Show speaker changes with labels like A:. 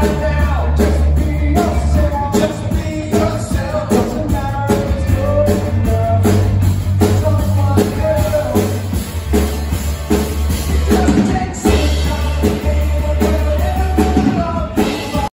A: Friday.